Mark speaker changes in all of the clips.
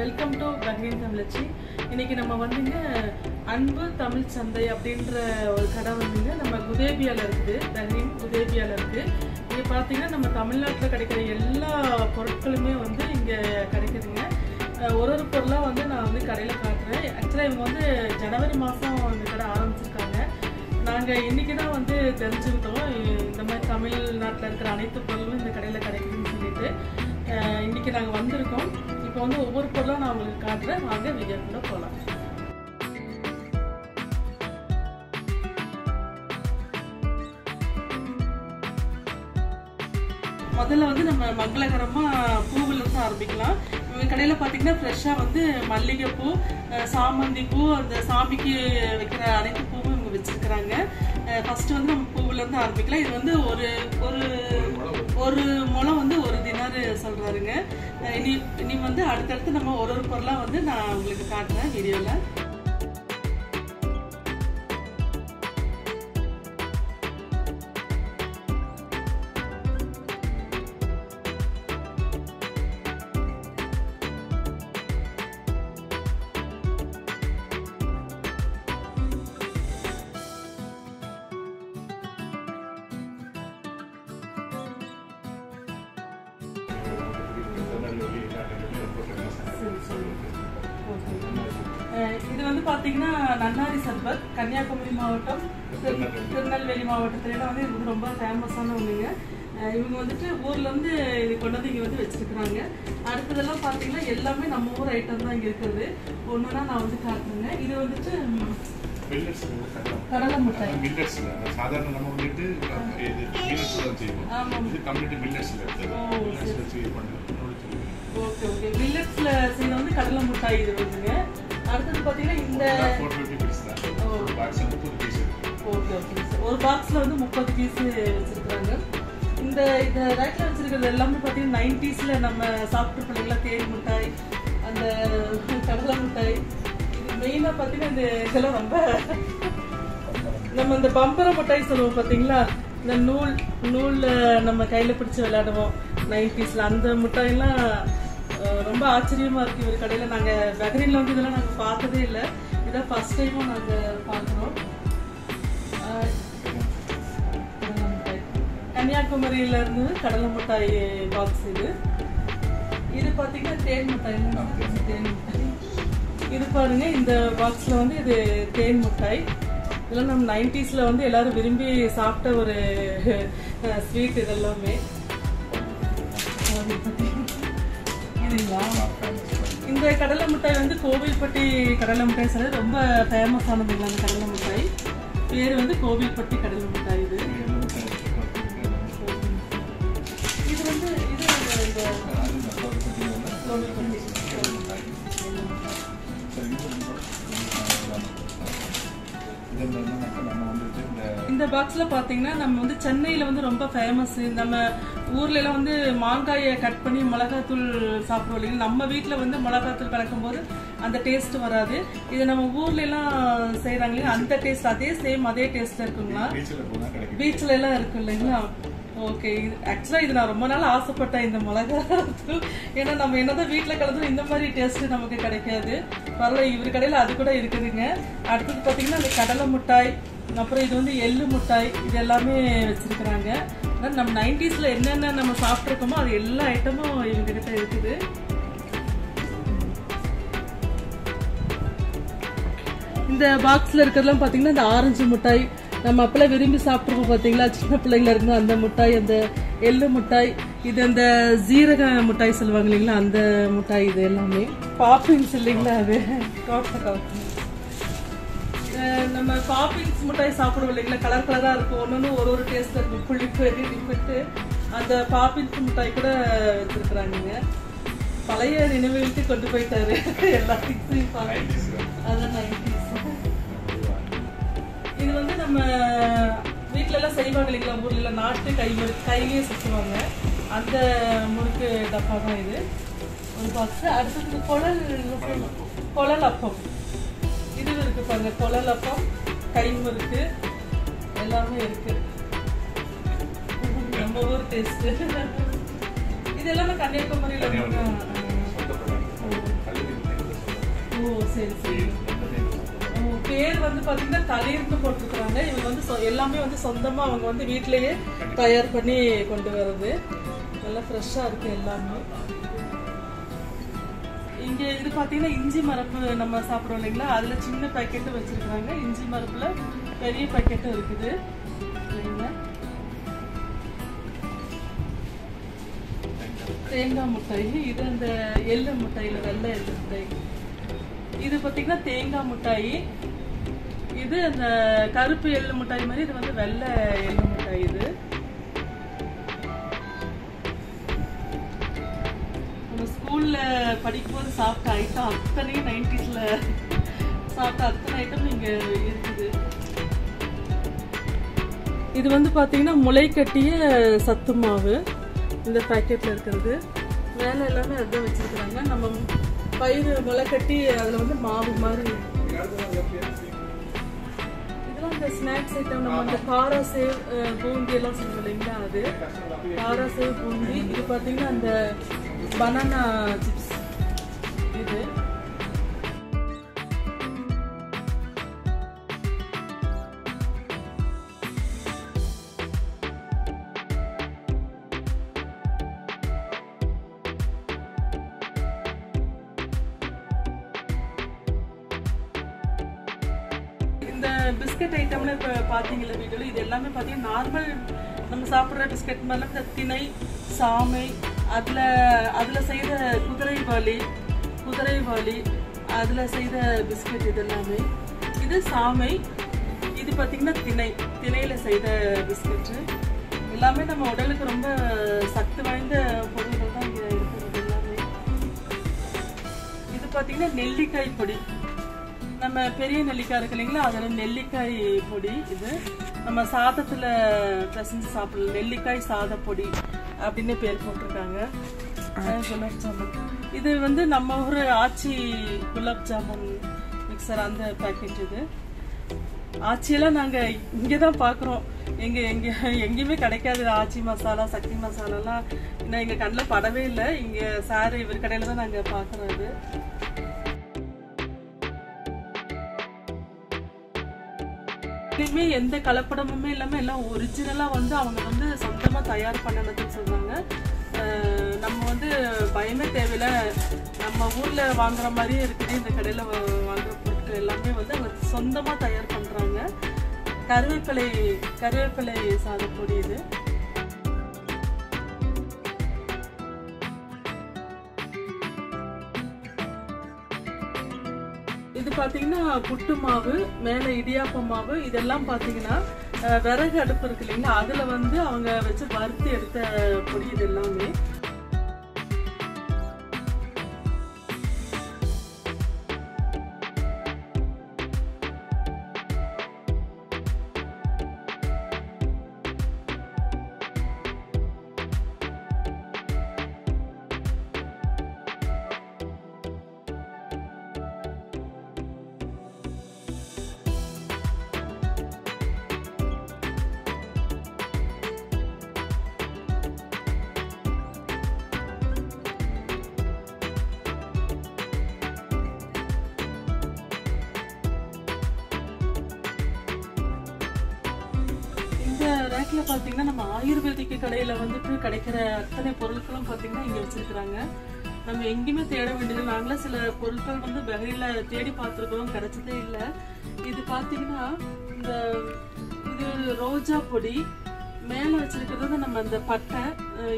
Speaker 1: Welcome to Bahrain தமிழச்சி இன்னைக்கு நம்ம வந்துங்க அன்பு தமிழ் சந்தை அப்படின்ற ஒரு கடை வந்துங்க நம்ம குதேபியால இருக்குது. பஹ்ரைன் குதேபியால இருக்கு இங்கே பார்த்தீங்கன்னா நம்ம தமிழ்நாட்டில் கிடைக்கிற எல்லா பொருட்களுமே வந்து இங்கே கிடைக்குதுங்க. ஒரு ஒரு பொருளாக வந்து நான் வந்து கடையில் காட்டுறேன் ஆக்சுவலாக இவங்க வந்து ஜனவரி மாதம் இந்த கடை ஆரம்பிச்சிருக்காங்க. நாங்கள் இன்னைக்கு தான் வந்து தெரிஞ்சுக்கிட்டோம். இந்த மாதிரி தமிழ்நாட்டில் இருக்கிற அனைத்து பொருளும் இந்த கடையில் கிடைக்குதுன்னு சொல்லிட்டு. இன்றைக்கி இன்னைக்கு நாங்கள் வந்திருக்கோம். இப்போ வந்து ஒவ்வொரு பொருளும் நான் உங்களுக்கு காட்டுறேன். வாங்க வீடியோக்குள்ளே போகலாம் முதல்ல வந்து நம்ம மங்களகரமா பூவில் இருந்து ஆரம்பிக்கலாம். இவங்க கடையில பாத்தீங்கன்னா ஃப்ரெஷ்ஷா வந்து மல்லிகைப்பூ அஹ் சாமந்தி பூ அந்த சாமிக்கு வைக்கிற அனைத்து பூவும் இவங்க வச்சிருக்கிறாங்க. ஃபஸ்ட்டு வந்து நம்ம பூவிலேருந்து ஆரம்பிக்கலாம். இது வந்து ஒரு ஒரு ஒரு முளம் வந்து ஒரு தினார் சொல்றாருங்க. இனி இனி வந்து அடுத்தடுத்து நம்ம ஒரு ஒரு பொருளாக வந்து நான் உங்களுக்கு காட்டுறேன் வீடியோல அஹ் இது வந்து பாத்தீங்கன்னா நன்னாரி சர்பத் கன்னியாகுமரி மாவட்டம் திரு- திருநெல்வேலி. மாவட்டத்துலலாம் வந்து இது ரொம்ப ஃபேமஸான ஒண்ணுங்க. இவங்க வந்துட்டு ஊர்ல இருந்து இது கொண்டு வந்து இங்க வந்து வச்சிருக்கிறாங்க. அடுத்ததெல்லாம் பாத்தீங்கன்னா எல்லாமே நம்ம ஊர் ஐட்டம் தான் இங்க இருக்குது. ஒண்ணுனா நான் வந்து காட்டுறேங்க. இது வந்துட்டு
Speaker 2: மில்லட்ஸ்
Speaker 1: கடலை மிட்டாய்
Speaker 2: மில்லட்ஸ் சாதாரண நம்ம வந்துட்டு இது மில்லட்ஸ் தான் செய்வோம். இது கம்ப்ளீட் மில்லட்ஸ்ல எடுத்தது. பண்ணுறது
Speaker 1: ஓகே ஓகே. மில்லட்ஸ்ல செய்த வந்து கடலை மிட்டாய் இது வந்துங்க. அடுத்தது பாத்தீங்கன்னா இந்த
Speaker 2: ஃபோர் ஃபிஃப்டி பீஸ் தான். ஒரு பாக்ஸ் முப்பது பீஸ் இருக்கு.
Speaker 1: Okay okay. ஒரு பாக்ஸ்ல வந்து முப்பது பீஸ் வச்சிருக்காங்க இந்த இந்த ரேக்ல வச்சிருக்கிறது எல்லாமே பார்த்தீங்கன்னா நைன்டிஸ்ல நம்ம சாப்பிட்டு பிள்ளைங்களா தேன் மிட்டாய் அந்த கடலை மிட்டாய் மெயினாக பார்த்தீங்கன்னா இந்த இதெல்லாம் ரொம்ப நம்ம இந்த பம்பர மிட்டாய் சொல்லுவோம் பார்த்தீங்களா? இந்த நூல் நூல்ல நம்ம கையில பிடிச்சு விளையாடுவோம். நைன்டிஸ்ல அந்த மிட்டாயெல்லாம் ரொம்ப ஆச்சரியமா இருக்கு. இவர் கடையில நாங்க பஹ்ரைன்ல வந்து இதெல்லாம் நாங்க பார்த்ததே இல்லை. இதான் ஃபர்ஸ்ட் டைமும் நாங்க பார்க்குறோம். ஆஹ் கடலை மிட்டாய். கன்னியாகுமரியில இருந்து கடலை மிட்டாய் பாக்ஸ் இது. இது பாத்தீங்கன்னா தேன் மிட்டாய். தேன் மிட்டாய். இது பாருங்க இந்த பாக்ஸ்ல வந்து இது தேன் மிட்டாய். இதெல்லாம் நம்ம நைன்டிஸ்ல வந்து எல்லாரும் விரும்பி சாப்பிட்ட ஒரு ஸ்வீட் இதெல்லாமே. இந்த கடலை மிட்டாய் வந்து கோவில்பட்டி கடலை மிட்டாய் சொல்லி ரொம்ப ஃபேமஸ் ஆனதுங்களா அந்த கடலை மிட்டாய். பேர் வந்து கோவில்பட்டி கடலை மிட்டாய் இது. இந்த பாக்ஸ்ல பாத்தீங்கன்னா நம்ம வந்து சென்னையில வந்து ரொம்ப ஃபேமஸ் நம்ம ஊர்ல எல்லாம் வந்து மாங்காயை கட் பண்ணி மிளகாத்தூள் சாப்பிடுவோம் இல்லைங்களா? நம்ம வீட்ல வந்து மிளகாத்தூள் கலக்கும் போது அந்த டேஸ்ட் வராது. இது நம்ம ஊர்ல எல்லாம் செய்யறாங்க அந்த டேஸ்ட் அதே சேம் அதே டேஸ்ட்ல இருக்குங்களா? பீச்ல எல்லாம் இருக்கு இல்லைங்களா? ஓகே ஆக்சுவலாக இது நான் ரொம்ப நாள் ஆசைப்பட்டேன் இந்த மிளகாத்தூள் ஏன்னா நம்ம என்னதான் வீட்டில் கலந்து இந்த மாதிரி டேஸ்ட் நமக்கு கிடைக்காது. பரவாயில்ல இவர் கடையில் அது கூட இருக்குதுங்க. அடுத்தது பார்த்தீங்கன்னா இந்த கடலை மிட்டாய் அப்புறம் இது வந்து எள்ளு மிட்டாய் இது எல்லாமே வச்சிருக்கிறாங்க. நம்ம நைன்டிஸில் என்னென்ன நம்ம சாப்பிட்ருக்கோமோ அது எல்லா ஐட்டமும் இவங்ககிட்ட இருக்குது. இந்த பாக்ஸில் இருக்கிறதெல்லாம் பார்த்தீங்கன்னா இந்த ஆரஞ்சு மிட்டாய் நம்ம அப்பெல்லாம் விரும்பி சாப்பிட்ருப்போம் பாத்தீங்களா சின்ன பிள்ளைங்கள இருந்து அந்த மிட்டாய் அந்த எள்ளு மிட்டாய் இது அந்த ஜீரக மிட்டாய் சொல்லுவாங்க இல்லைங்களா? அந்த மிட்டாய் இது எல்லாமே. பாப்பிங்ஸ் இல்லைங்களா அது? நம்ம பாப்பிங்ஸ் மிட்டாய் சாப்பிடுவோம் இல்லைங்களா? கலர் கலரா இருக்கும். ஒன்னொன்னு ஒரு ஒரு டேஸ்ட் இருக்கும். புளிப்பு இனிப்பிட்டு அந்த பாப்பிங்ஸ் மிட்டாய் கூட வச்சிருக்கிறாங்க பழைய நினைவுகளுக்கு கொண்டு போயிட்டாரு. பார்த்து. அதான் 90s. இது வந்து நம்ம வீட்ல எல்லாம் செய்வாங்க இல்லைங்களா ஊர்ல நாட்டு கை கையிலேயே சுற்றுவாங்க அந்த முறுக்கு டப்பா தான் இது. ஒரு பாக்ஸ் அடுத்தது குழல் குழல் அப்பம். இது இருக்கு பாருங்க குழல் அப்பம் கை முறுக்கு எல்லாமே இருக்கு. நம்ம ஊர் டேஸ்ட் இது எல்லாமே கன்னியாகுமரியில ஓ சரி சரி. பேர் வந்து பாத்தீங்கன்னா தலையிருந்து போட்டிருக்காங்க இவங்க வந்து சொ- எல்லாமே வந்து சொந்தமா அவங்க வந்து வீட்டிலேயே தயார் பண்ணி கொண்டு வர்றது. நல்லா ஃப்ரெஷ்ஷா இருக்கு எல்லாமே. இங்க இது பாத்தீங்கன்னா இஞ்சி மரப்பு நம்ம சாப்பிடுறோம் இல்லைங்களா? அதுல சின்ன பாக்கெட்டு வச்சிருக்காங்க இஞ்சி மரப்புல பெரிய பாக்கெட்டும் இருக்குது. தேங்காய் முட்டை. இது அந்த எள்ளு மிட்டாயில வெள்ளை எள்ளு முட்டை. இது பாத்தீங்கன்னா தேங்காய் மிட்டாய். இது அந்த கருப்பு எள்ளு மிட்டாய் மாதிரி இது வந்து வெள்ளை எள்ளு மிட்டாய் இது. நம்ம ஸ்கூல்ல படிக்கும்போது சாப்பிட்ட ஐட்டம் அத்தனையும் நைன்டிஸ்ல சாப்பிட்ட அத்தனை ஐட்டம் இங்க இருக்குது. இது வந்து பார்த்தீங்கன்னா முளை கட்டிய சத்து மாவு இந்த பேக்கெட்டில் இருக்கிறது. வேலை எல்லாமே அதுதான் வச்சிருக்கிறாங்க. நம்ம பயிர் முளை கட்டி அதில் வந்து மாவு மாதிரி இந்த ஸ்நாக்ஸ் ஐட்டம் நம்ம அந்த காரா சேவ் பூந்தி எல்லாம் சொல்லுவோம் இல்லைங்களா அது? காரா சேவ் பூந்தி. இது பார்த்தீங்கன்னா அந்த பனானா சிப்ஸ் இது. நார்மல் நம்ம சாப்பிட்ற பிஸ்கட் மாதிரிலாம் இந்த திணை சாமை அதில் அதில் செய்த குதிரை வாலி அதில் செய்த பிஸ்கட் இதெல்லாமே. இது சாமை இது பார்த்திங்கன்னா திணை திணையில் செய்த பிஸ்கட்டு எல்லாமே நம்ம உடலுக்கு ரொம்ப சக்தி வாய்ந்த பொருள்கள் தான் இங்கே இருக்கிறது எல்லாமே. இது பார்த்திங்கன்னா நெல்லிக்காய் பொடி. நம்ம பெரிய நெல்லிக்காய் இருக்கு இல்லைங்களா? அதில் நெல்லிக்காய் பொடி இது. நம்ம சாதத்தில் பிசைஞ்சு சாப்பிடலாம். நெல்லிக்காய் சாத பொடி அப்படின்னு பேர் போட்டிருக்காங்க. குலாப் ஜாமுன். இது வந்து நம்ம ஊர் ஆச்சி குலாப் ஜாமுன் மிக்சர் அந்த பேக்கெட் இது. ஆச்சியெல்லாம் நாங்கள் இங்கே தான் பார்க்குறோம் எங்கே எங்கே எங்கேயுமே கிடைக்காது. ஆச்சி மசாலா சக்தி மசாலாலாம். இன்னும் எங்கள் கண்ணில் படவே இல்லை. இங்கே சார் இவர் கடையில் தான் நாங்கள் பார்க்குறோம் இது எதுவுமே எந்த கலப்படமுமே இல்லாமல் எல்லாம் ஒரிஜினலாக வந்து அவங்க வந்து சொந்தமாக தயார் பண்ணதுன்னு சொல்றாங்க. நம்ம வந்து பயமே தேவையில்ல. நம்ம ஊரில் வாங்குற மாதிரியே இருக்குது. இந்த கடையில் வாங்குற பொருட்கள் எல்லாமே வந்து அவங்க சொந்தமாக தயார் பண்ணுறாங்க கருவேப்பிலை கருவேப்பிலை சாதப்பொடி இது. பார்த்தீங்கன்னா புட்டு மாவு மேலே இடியாப்ப மாவு இதெல்லாம் பார்த்தீங்கன்னா விறகு அடுப்பு இருக்கு இல்லைங்களா? அதில் வந்து அவங்க வச்சு வறுத்து எடுத்த பொடி இது எல்லாமே. இந்த பாத்தீங்கன்னா நம்ம ஆயுர்வேதிக் கடையில வந்துட்டு கிடைக்கிற அத்தனை பொருட்களும் பாத்தீங்கன்னா இங்க வச்சிருக்காங்க நம்ம எங்கேயுமே தேட வேண்டியது நாங்களே சில பொருட்கள் வந்து பெஹரில தேடி பார்த்துருக்கோம் கிடைச்சதே இல்லை. இது பாத்தீங்கன்னா இந்த இது ரோஜா பொடி மேல வச்சிருக்கிறது வந்து நம்ம இந்த பட்டை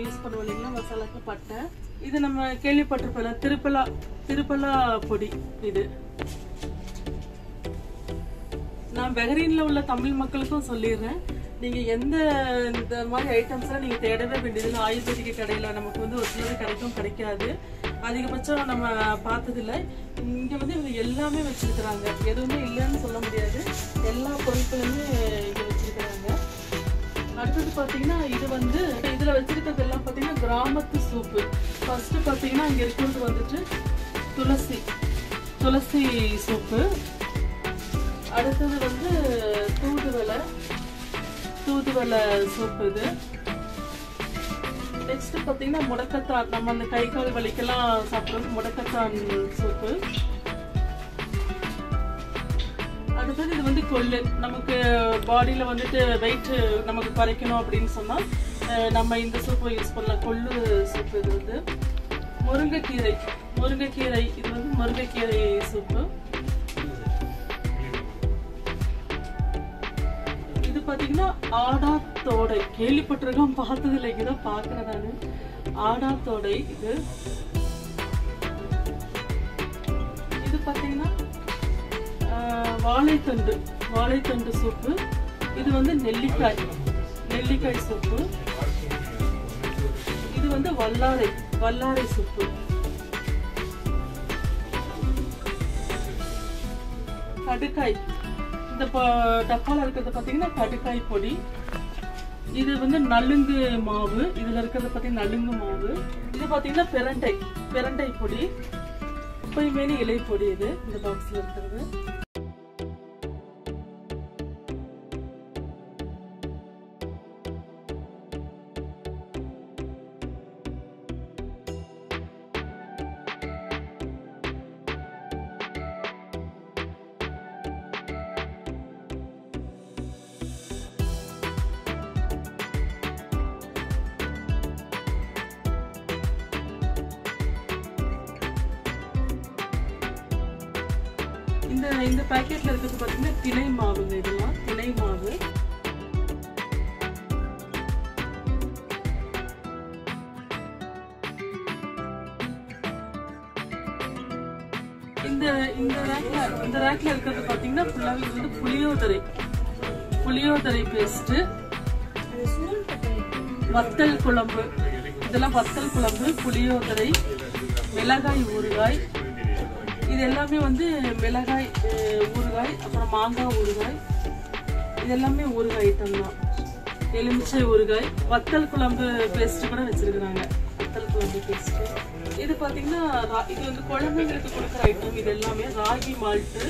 Speaker 1: யூஸ் பண்ணுவோம் இல்லைங்களா மசாலாக்கு பட்டை. இது நம்ம கேள்விப்பட்டிருப்போம் திருப்பலா திருப்பலா பொடி இது. நான் பெஹரீன்ல உள்ள தமிழ் மக்களுக்கும் சொல்லிடுறேன். நீங்க எந்த இந்த மாதிரி ஐட்டம்ஸ்லாம் நீங்க தேடவே வேண்டியதில்லை. ஆயுர்வேதிக கடையில நமக்கு வந்து ஒரு சிலது கிடைக்கும் கிடைக்காது. அதிகபட்சம் நம்ம பார்த்ததில்ல. இங்க வந்து இவங்க எல்லாமே வச்சிருக்கிறாங்க. எதுவுமே இல்லைன்னு சொல்ல முடியாது. எல்லா பொருட்களுமே இங்க வச்சிருக்கிறாங்க. அடுத்தது பார்த்தீங்கன்னா இது வந்து இதுல வச்சிருக்கிறது எல்லாம் பார்த்தீங்கன்னா கிராமத்து சூப்பு. ஃபர்ஸ்ட் பார்த்தீங்கன்னா இங்க இருக்கிறது வந்துட்டு துளசி. துளசி சூப்பு. அடுத்தது வந்து தூதுவலை தூதுவலை சோப்பு இது. நெக்ஸ்ட் பார்த்தீங்கன்னா முடக்கத்தான். நம்ம அந்த கை கால் வலிக்கெல்லாம் சாப்பிட்றது முடக்கத்தான் சோப்பு. அடுத்தது இது வந்து கொள்ளு. நமக்கு பாடியில் வந்துட்டு வெயிட் நமக்கு குறைக்கணும் அப்படின்னு சொன்னால் நம்ம இந்த சூப்பை யூஸ் பண்ணலாம். கொள்ளு சூப்பு இது வந்து. முருங்கைக்கீரை. முருங்கைக்கீரை. இது வந்து முருங்கைக்கீரை சூப்பு. பார்த்தீங்கன்னா ஆடாத்தோடை கேள்விப்பட்டிருக்கோம் பார்த்தது இல்லை இங்கதான் பாக்குறேன் நான். ஆடாத்தோடை இது. இது பார்த்தீங்கன்னா வாழைத்தண்டு வாழைத்தண்டு சூப்பு. இது வந்து நெல்லிக்காய் நெல்லிக்காய் சூப்பு. இது வந்து வல்லாரை வல்லாரை சூப்பு. கடுக்காய் இந்த டப்பால இருக்கிறது பார்த்தீங்கன்னா கடுக்காய் பொடி. இது வந்து நலுங்கு மாவு. இதில் இருக்கிறது பார்த்தீங்கன்னா நலுங்கு மாவு. இது பார்த்தீங்கன்னா பெரண்டை பெரண்டை பொடி. எப்பயுமே இலை பொடி இது இந்த பாக்ஸில் இருக்கிறது. இந்த இருக்கிறது பாத்தீங்கன்னா திணை மாவுங்க இதெல்லாம் திணை மாவு. இந்த இந்த ரேக்ல இந்த ரேக்ல இருக்கிறது பாத்தீங்கன்னா ஃபுல்லாவே வந்து புளியோதரை. புளியோதரை பேஸ்ட் வத்தல் குழம்பு. இதெல்லாம் வத்தல் குழம்பு புளியோதரை மிளகாய் ஊறுகாய். இது எல்லாமே வந்து மிளகாய் ஊறுகாய் அப்புறம் மாங்காய் ஊறுகாய். இது எல்லாமே ஊறுகாய் ஐட்டம் தான். எலுமிச்சை ஊறுகாய் வத்தல் குழம்பு பேஸ்ட் கூட வச்சிருக்கிறாங்க. வத்தல் குழம்பு பேஸ்ட் இது பாத்தீங்கன்னா ரா- இது வந்து குழந்தைங்களுக்கு கொடுக்குற ஐட்டம் இது எல்லாமே ராகி மால்ட்டு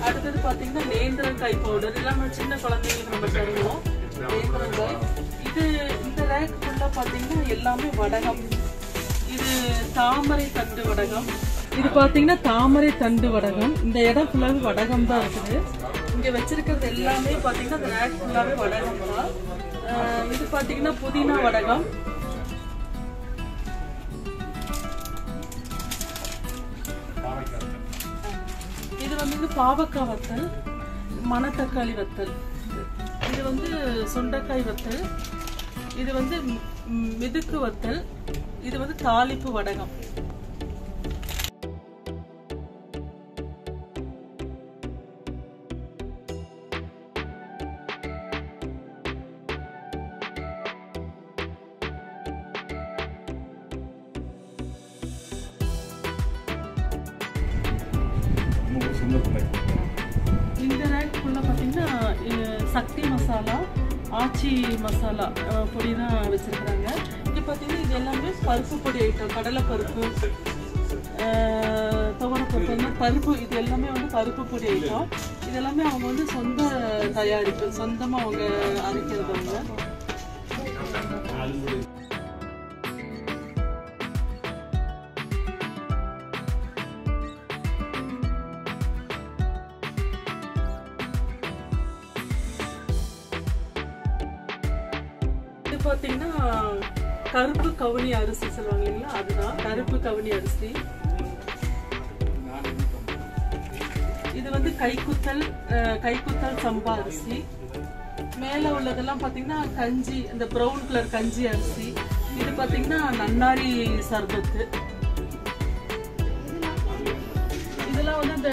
Speaker 1: அடுத்தது பாத்தீங்கன்னா நேந்திரங்காய் பவுடர் எல்லாமே சின்ன குழந்தைங்களுக்கு நம்ம தருவோம். நேந்திரங்காய். இது இந்த ரேக் ஃபுல்லா பாத்தீங்கன்னா எல்லாமே வடகம். இது தாமரை தண்டு வடகம். இது பாத்தீங்கன்னா தாமரை தண்டு வடகம். இந்த இடம் ஃபுல்லாவே வடகம் தான் இருக்குது. இங்க வச்சிருக்கிறது எல்லாமே பாத்தீங்கன்னா இந்த ரேக் ஃபுல்லாவே வடகம் தான். இது பாத்தீங்கன்னா புதினா வடகம். இது வந்து பாவக்காய் வத்தல் மணத்தக்காளி வத்தல். இது வந்து சுண்டைக்காய் வத்தல். இது வந்து மிதுக்கு வத்தல். இது வந்து தாளிப்பு வடகம். பார்த்தீங்கன்னா சக்தி மசாலா ஆச்சி மசாலா பொடி தான் வச்சுருக்குறாங்க. இங்கே பார்த்தீங்கன்னா இது எல்லாமே பருப்பு பொடி ஐட்டம் கடலை பருப்பு துவரப்பருப்பு வந்து பருப்பு இது எல்லாமே வந்து பருப்பு பொடி ஐட்டம் இது எல்லாமே அவங்க வந்து சொந்த தயாரிப்பு சொந்தமாக அவங்க அரைக்கிறது அவங்க. பார்த்தீங்கன்னா கருப்பு கவுனி அரிசி சொல்லுவாங்க இல்லைங்களா? அதுதான் கருப்பு கவுனி அரிசி. இது வந்து கைக்குத்தல் கைக்குத்தல் சம்பா அரிசி. மேலே உள்ளதெல்லாம் பார்த்தீங்கன்னா கஞ்சி இந்த ப்ரௌன் கலர் கஞ்சி அரிசி. இது பார்த்தீங்கன்னா நன்னாரி சர்பத்து. இதெல்லாம் வந்து இந்த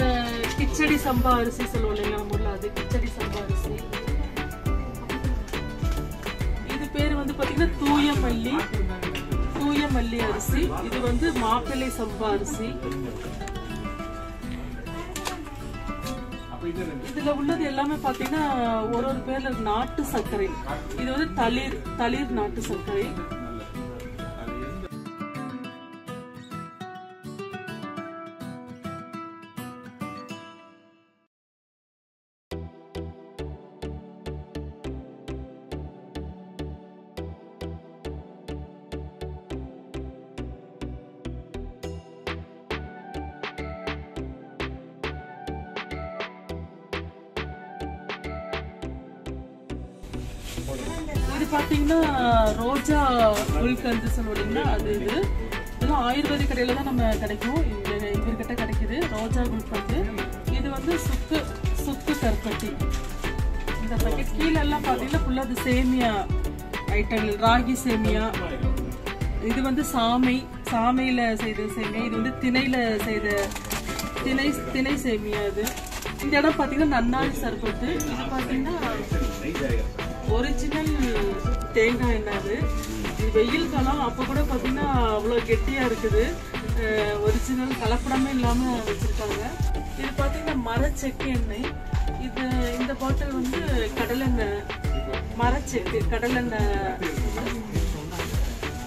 Speaker 1: கிச்சடி சம்பா அரிசி சொல்லுவோம் இல்லைங்களா நம்ம அது கிச்சடி சம்பா அரிசி. பேர் வந்து பார்த்தீங்கன்னா தூய மல்லி தூய மல்லி அரிசி. இது வந்து மாப்பிள்ளை சம்பா அரிசி. இதுல உள்ளது எல்லாமே பாத்தீங்கன்னா ஒரு ஒரு பேர்ல நாட்டு சர்க்கரை. இது வந்து தளிர் தளிர் நாட்டு சர்க்கரை. குல்கந்து சொல்லுவீங்கன்னா அது இது. இதெல்லாம் ஆயுர்வேத கடையில தான் நம்ம கிடைக்கும். இவர்கிட்ட கிடைக்குது ரோஜா குல்பத்து இது வந்து சுக்கு சுக்கு கருப்பட்டி. இந்த பக்கெட் கீழே எல்லாம் பார்த்தீங்கன்னா ஃபுல்லா அது சேமியா ஐட்டங்கள் ராகி சேமியா. இது வந்து சாமை சாமையில் செய்த சேமியா. இது வந்து திணையில் செய்த திணை திணை சேமியா இது. இந்த இடம் பார்த்தீங்கன்னா நன்னாரி சர்பத்து. இது பார்த்தீங்கன்னா ஒரிஜினல் தேங்காய் என்னது வெயில் காலம் அப்போ கூட பார்த்தீங்கன்னா அவ்வளோ கெட்டியாக இருக்குது. ஒரிஜினல் கலப்படமே இல்லாமல் வச்சுருக்காங்க. இது பார்த்தீங்கன்னா மரச்செக்கு எண்ணெய். இது இந்த பாட்டில் வந்து கடலெண்ணெய் மரச்செக்கு கடலெண்ணெய்.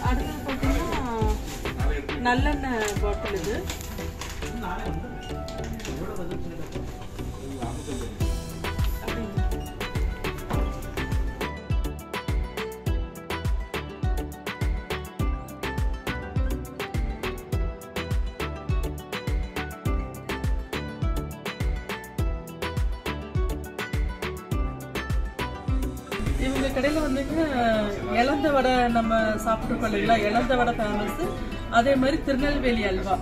Speaker 1: அடுத்தது பார்த்தீங்கன்னா நல்லெண்ணெய் பாட்டில் இது. இழந்த வடை நம்ம சாப்பிட்டு இல்லைங்களா? இழந்த வடை ஃபேமஸ் அதே மாதிரி திருநெல்வேலி அல்வா.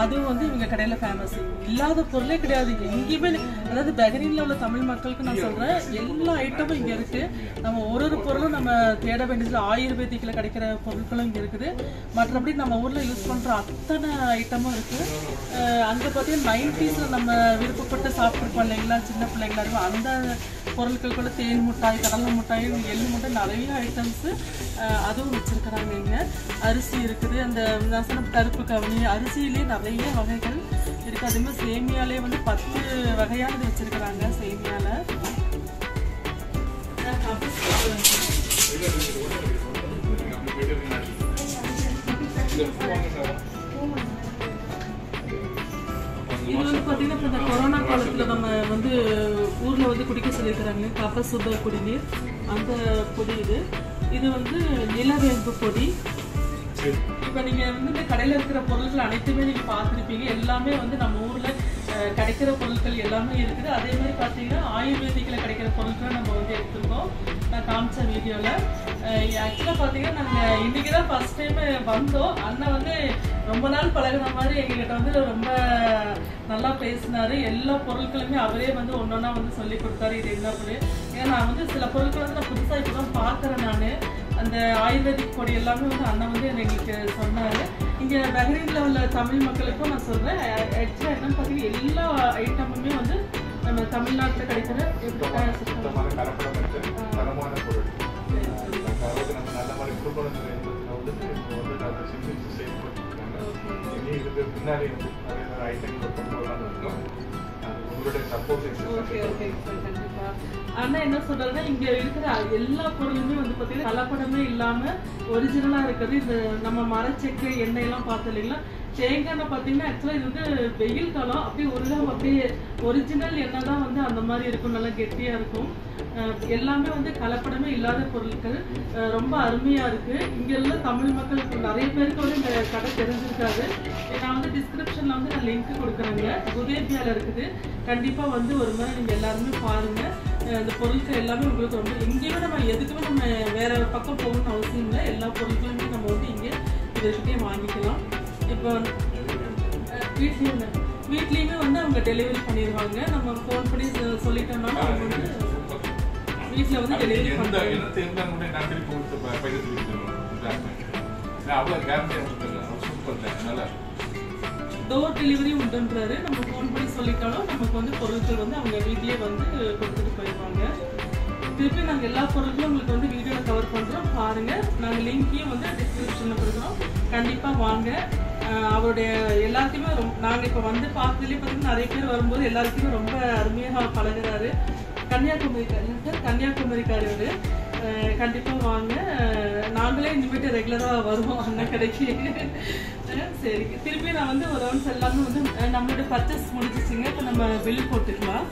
Speaker 1: அதுவும் வந்து இவங்க கடையில் ஃபேமஸ் இல்லாத பொருளே கிடையாது. எங்கேயுமே அதாவது பெகரின்ல உள்ள தமிழ் மக்களுக்கு நான் சொல்றேன் எல்லா ஐட்டமும் இங்க இருக்கு. நம்ம ஒரு ஒரு பொருளும் நம்ம தேட வேண்டியது ஆயுர்வேதிக்கில் கிடைக்கிற பொருட்களும் இங்க இருக்குது. மற்றபடி நம்ம ஊர்ல யூஸ் பண்ற அத்தனை ஐட்டமும் இருக்கு. அங்கே அங்க பார்த்தீங்கன்னா நைன்டிஸ்ல நம்ம விருப்பப்பட்டு சாப்பிட்ருப்போம் இல்லைங்களா? சின்ன பிள்ளைங்களா இருக்கும். அந்த பொருட்கள் கூட தேன் மிட்டாய் கடலை மிட்டாய் எள்ளு மிட்டாய் நிறைய ஐட்டம்ஸ் அதுவும் வச்சுருக்கிறாங்க இங்கே அரிசி இருக்குது அந்த நசன கருப்பு கவனி அரிசியிலே நிறைய வகைகள் இருக்குது அதே மாதிரி சேமியாலே வந்து பத்து வகையானது வச்சிருக்கிறாங்க சேமியால இது வந்து பார்த்தீங்கன்னா இப்போ இந்த கொரோனா காலத்தில் நம்ம வந்து ஊரில் வந்து குடிக்க சொல்லியிருக்கிறாங்க கப சுத்த குடிநீர் அந்த பொடி இது. இது வந்து நிலவேம்பு பொடி. இப்போ நீங்கள் வந்து இந்த கடையில் இருக்கிற பொருட்கள் அனைத்துமே நீங்கள் பார்த்துருப்பீங்க. எல்லாமே வந்து நம்ம ஊரில் கிடைக்கிற பொருட்கள் எல்லாமே இருக்குது. அதே மாதிரி பார்த்தீங்கன்னா ஆயுர்வேதிக்கில் கிடைக்கிற பொருட்களை நம்ம வந்து எடுத்திருக்கோம். நான் காமிச்ச வீடியோவில் ஆக்சுவலாக பார்த்தீங்கன்னா நாங்கள் இன்றைக்கி தான் ஃபஸ்ட் டைம் வந்தோம். அண்ணன் வந்து ரொம்ப நாள் பழகின மாதிரி எங்ககிட்ட வந்து ரொம்ப நல்லா பேசினார். எல்லா பொருட்களுமே அவரே வந்து ஒன்று ஒன்றா வந்து சொல்லி கொடுத்தாரு. இது என்ன பொருள்? ஏன்னா நான் வந்து சில பொருட்கள் வந்து நான் புதுசாக இப்போ தான் பார்க்குறேன் நான். அந்த ஆயுர்வேதிக் பொடி எல்லாமே வந்து அண்ணன் வந்து எங்களுக்கு சொன்னார். இங்கே பெஹ்ரைனில் உள்ள தமிழ் மக்களுக்கும் நான் சொல்கிறேன் ஆக்சுவலாக என்னன்னு பார்த்தீங்கன்னா எல்லா ஐட்டமுமே வந்து நம்ம தமிழ்நாட்டில் கிடைக்கிற
Speaker 2: பின்னாடி வந்து நிறைய ஐட்டங்கள் கொண்டு வரலாம்னு இருக்கோம். உங்களுடைய சப்போர்ட்
Speaker 1: ஓகே ஓகே ஆனால் ஆனா என்ன சொல்றதுன்னா இங்க இருக்கிற எல்லா பொருளுமே வந்து பாத்தீங்கன்னா கலப்படமே இல்லாம ஒரிஜினலா இருக்குது இந்த நம்ம மரச்செக்கு எண்ணெய் எல்லாம் பார்த்தோம் இல்லைங்களா? தேங்காய் எண்ணெய் பார்த்தீங்கன்னா ஆக்சுவலாக இது வந்து வெயில் காலம். அப்படியே உருகாம அப்படியே ஒரிஜினல் எண்ணெய் தான் வந்து அந்த மாதிரி இருக்கும். நல்லா கெட்டியா இருக்கும். அஹ் எல்லாமே வந்து கலப்படமே இல்லாத பொருட்கள். அஹ் ரொம்ப அருமையா இருக்கு. இங்க உள்ள தமிழ் மக்களுக்கு நிறைய பேருக்கு வந்து இந்த கடை தெரிஞ்சிருக்காது. நான் வந்து டிஸ்கிரிப்ஷன்ல வந்து நான் லிங்க் கொடுக்குறேங்க. உதயபியால இருக்குது. கண்டிப்பா வந்து ஒரு முறை நீங்க எல்லாருமே பாருங்க. இந்த பொருட்கள் எல்லாமே உங்களுக்கு ரொம்ப எங்கேயுமே நம்ம எதுக்குமே நம்ம வேற பக்கம் போகணும்னு அவசியம் இல்லை. எல்லா பொருட்களுமே நம்ம வந்து இங்க இவர்கிட்டயே வாங்கிக்கலாம். இப்போ வீட்லயும் வீட்லயுமே வந்து அவங்க டெலிவரி பண்ணிடுவாங்க. நம்ம ஃபோன் பண்ணி சொல்லிட்டோம்னா அவங்க வந்து வீட்ல வந்து டெலிவரி பண்ணுறாங்க
Speaker 2: அவ்வளோ கொடுத்துருக்கேன் அவர் சூப்பர் நல்லா
Speaker 1: டோர் டெலிவரி உண்டுன்றாரு. நம்ம ஃபோன் பண்ணி சொல்லிட்டாலும் நமக்கு வந்து பொருட்கள் வந்து அவங்க வீட்லயே வந்து கொடுத்துட்டு போயிடுவாங்க திருப்பி நாங்கள் எல்லா பொருட்களும் உங்களுக்கு வந்து வீடியோவில் கவர் பண்ணுறோம் பாருங்கள் நாங்கள் லிங்க்கையும் வந்து டிஸ்கிரிப்ஷனில் கொடுக்குறோம். கண்டிப்பாக வாங்க. அவருடைய எல்லாத்தையுமே ரொம்ப நாங்கள் இப்போ வந்து பார்த்ததுலேயே பார்த்தீங்கன்னா நிறைய பேர் வரும்போது எல்லாருக்குமே ரொம்ப அருமையாக பழகுறாரு. கன்னியாகுமரிக்கார் கன்னியாகுமரிக்காரர் அஹ் கண்டிப்பாக வாங்க. நாங்களே இனிமேட்டு ரெகுலராக வருவோம் அண்ணன் கடைக்கு. அஹ் சரி திருப்பி நான் வந்து ஒரு ரவுண்ட்ஸ் எல்லாமே வந்து நம்மளோட பர்ச்சேஸ் முடிஞ்சிச்சுங்க. இப்போ நம்ம பில் போட்டுக்கலாம்.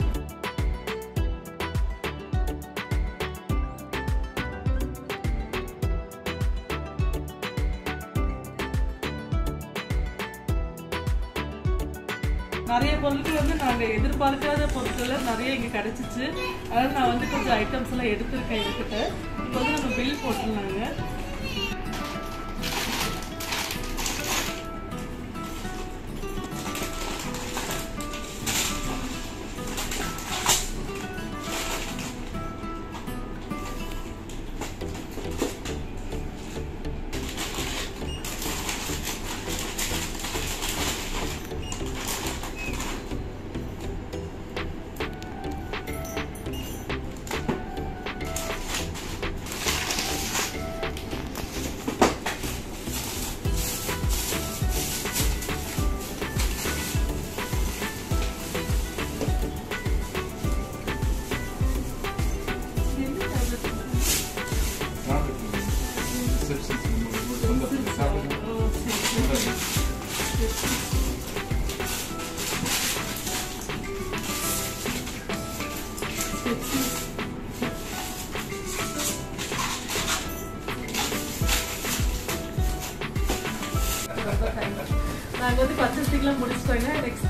Speaker 1: நிறைய பொருட்கள் வந்து நாங்கள் எதிர்பார்க்காத பொருட்கள் நிறைய இங்கே கிடச்சிச்சு. அதனால் நான் வந்து கொஞ்சம் ஐட்டம்ஸ் எல்லாம் எடுத்திருக்கேன் என்கிட்ட இப்போ வந்து நம்ம பில் போட்டுருந்தாங்க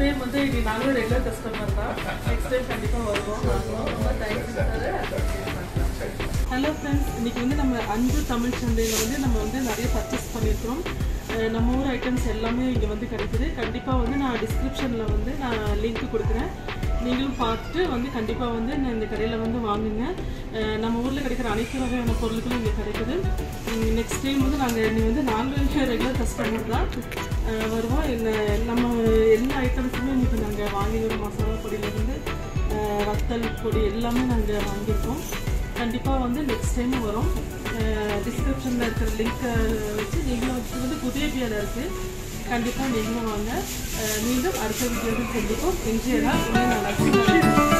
Speaker 1: டைம் வந்து இனி நாங்களும் ரெகுலர் கஸ்டமர் தான். நெக்ஸ்ட் டைம் கண்டிப்பாக வருவோம். ரொம்ப தேங்க்ஸ் ஹலோ ஃப்ரெண்ட்ஸ் இன்றைக்கி வந்து நம்ம அஞ்சு தமிழ் சந்தையில் வந்து நம்ம வந்து நிறைய பர்ச்சேஸ் பண்ணியிருக்கிறோம். நம்ம ஊர் ஐட்டம்ஸ் எல்லாமே இங்கே வந்து கிடைக்குது. கண்டிப்பாக வந்து நான் டிஸ்கிரிப்ஷனில் வந்து நான் லிங்க் கொடுக்குறேன். நீங்களும் பார்த்துட்டு வந்து கண்டிப்பாக வந்து நான் இந்த கடையில் வந்து வாங்குங்க. நம்ம ஊரில் கிடைக்கிற அனைத்து வகையான பொருட்களும் இங்கே கிடைக்குது. நெக்ஸ்ட் டைம் வந்து நாங்கள் இனி வந்து நாங்கள் ரெகுலர் கஸ்டமர் தான். வருவோம் என்ன நம்ம எல்லா ஐட்டம்ஸுமே இன்றைக்கி நாங்கள் வாங்கிக்கிறோம் மசாலா பொடியிலேருந்து வத்தல் பொடி எல்லாமே நாங்கள் வாங்கியிருக்கோம். கண்டிப்பாக வந்து நெக்ஸ்ட் டைம் வரும். டிஸ்கிரிப்ஷனில் இருக்கிற லிங்க்கை வச்சு நீங்களும் இது வந்து புதிய பேர் இருக்குது கண்டிப்பாக நீங்களும் வாங்க. மீண்டும் அடுத்த வீடியோவில் சந்திப்போம். இன்றைய நாள் நல்லா